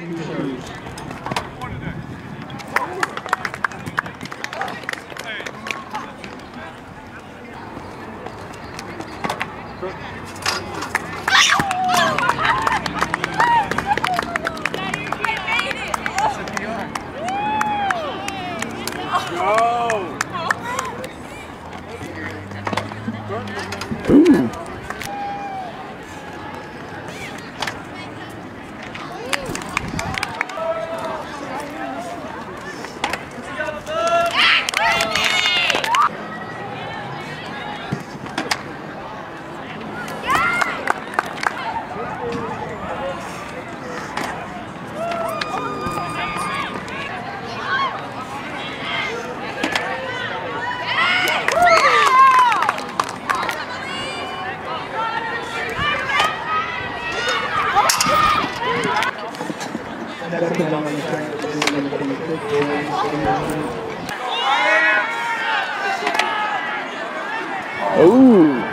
Ooh. Ooh.